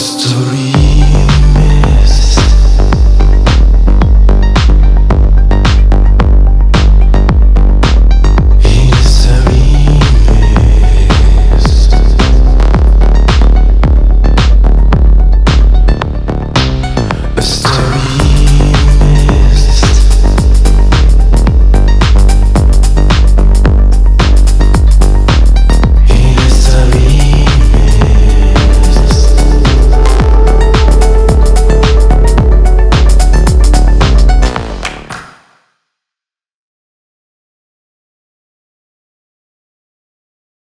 history.